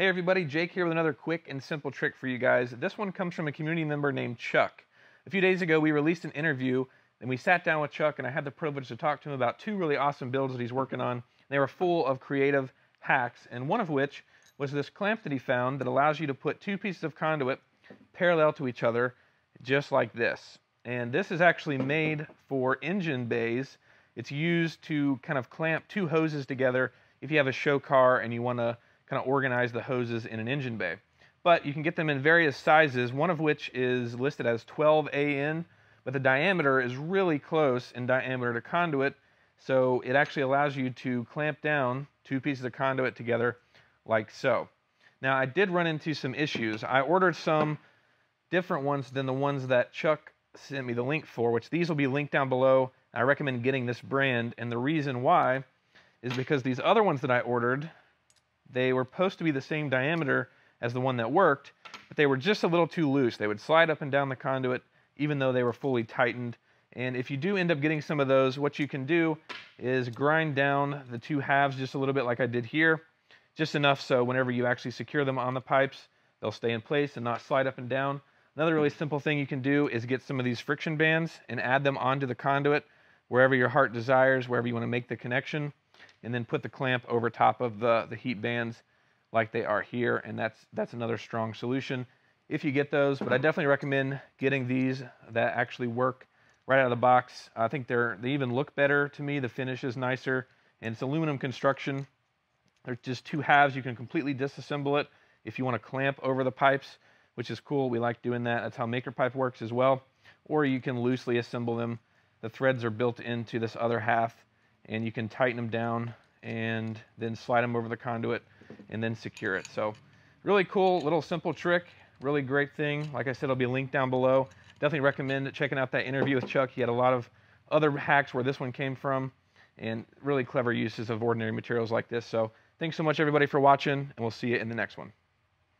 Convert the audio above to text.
Hey everybody, Jake here with another quick and simple trick for you guys. This one comes from a community member named Chuck. A few days ago we released an interview and we sat down with Chuck and I had the privilege to talk to him about two really awesome builds that he's working on. They were full of creative hacks and one of which was this clamp that he found that allows you to put two pieces of conduit parallel to each other just like this. And this is actually made for engine bays. It's used to kind of clamp two hoses together if you have a show car and you want to kind of organize the hoses in an engine bay. But you can get them in various sizes, one of which is listed as 12 AN, but the diameter is really close in diameter to conduit, so it actually allows you to clamp down two pieces of conduit together like so. Now I did run into some issues. I ordered some different ones than the ones that Chuck sent me the link for, which these will be linked down below. I recommend getting this brand, and the reason why is because these other ones that I ordered they were supposed to be the same diameter as the one that worked, but they were just a little too loose. They would slide up and down the conduit even though they were fully tightened. And if you do end up getting some of those, what you can do is grind down the two halves just a little bit like I did here, just enough so whenever you actually secure them on the pipes, they'll stay in place and not slide up and down. Another really simple thing you can do is get some of these friction bands and add them onto the conduit wherever your heart desires, wherever you want to make the connection and then put the clamp over top of the, the heat bands like they are here, and that's, that's another strong solution if you get those, but I definitely recommend getting these that actually work right out of the box. I think they're, they even look better to me. The finish is nicer, and it's aluminum construction. There's just two halves. You can completely disassemble it if you want to clamp over the pipes, which is cool. We like doing that. That's how Maker Pipe works as well. Or you can loosely assemble them. The threads are built into this other half and you can tighten them down and then slide them over the conduit and then secure it. So really cool, little simple trick, really great thing. Like I said, it'll be linked down below. Definitely recommend checking out that interview with Chuck. He had a lot of other hacks where this one came from and really clever uses of ordinary materials like this. So thanks so much everybody for watching and we'll see you in the next one.